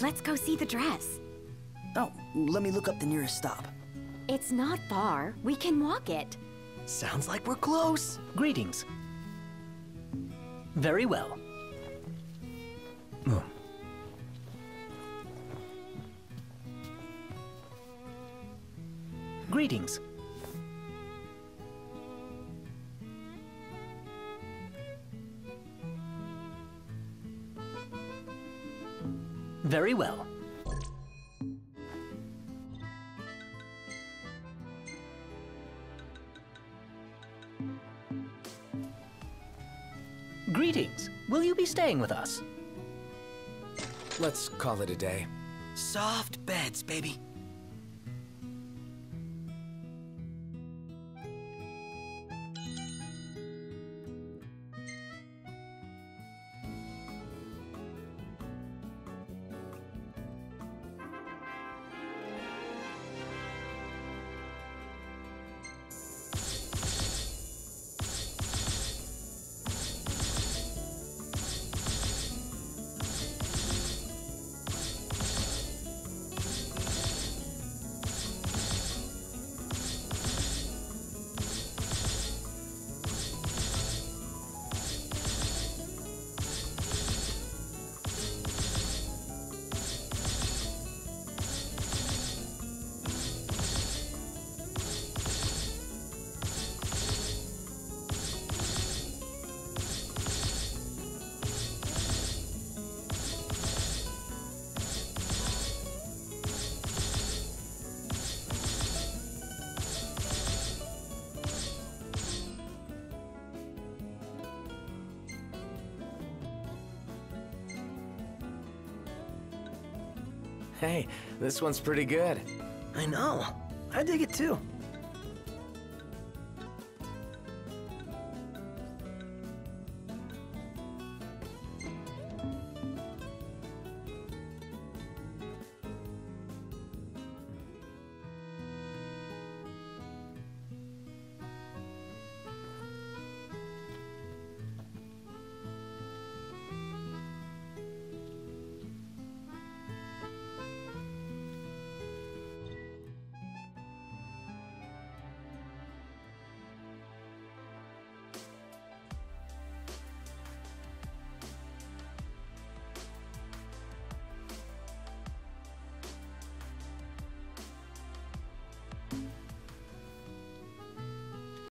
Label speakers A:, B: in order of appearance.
A: Let's go see the dress.
B: Oh, let me look up the nearest stop.
A: It's not far. We can walk it.
B: Sounds like we're close.
C: Greetings. Very well. Oh. Greetings. Very well. Greetings. Will you be staying with us?
D: Let's call it a day.
B: Soft beds, baby.
D: Hey, this one's pretty good.
B: I know. I dig it too.